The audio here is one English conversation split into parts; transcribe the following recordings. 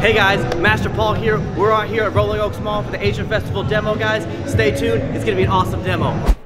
Hey guys, Master Paul here. We're out here at Rolling Oaks Mall for the Asian Festival demo, guys. Stay tuned, it's gonna be an awesome demo.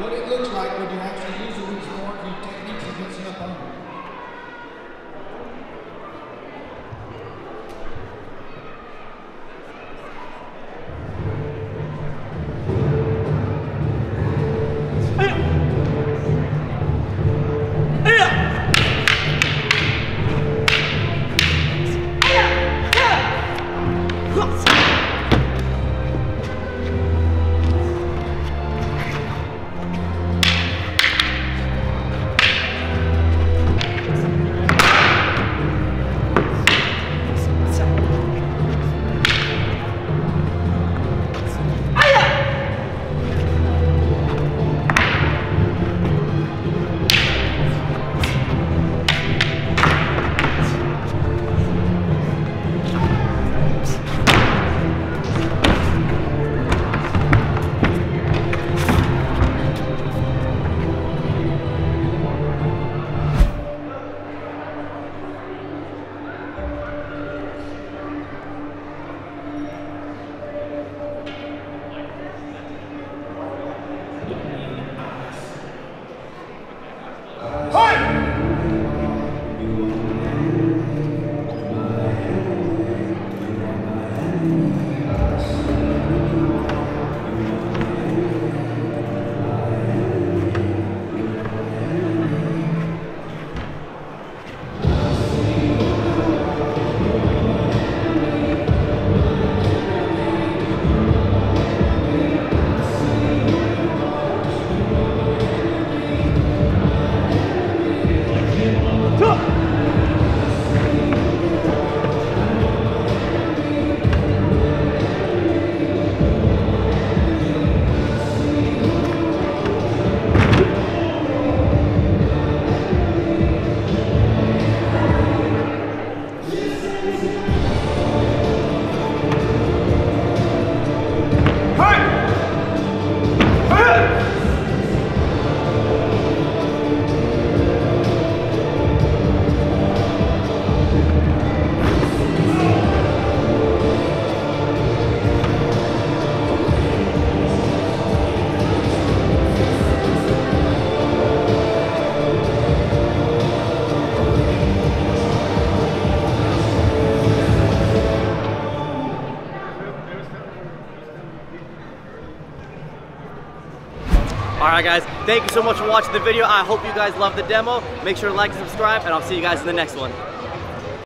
What it looks like when you actually use these more techniques against an opponent. Guys, thank you so much for watching the video. I hope you guys love the demo. Make sure to like and subscribe, and I'll see you guys in the next one.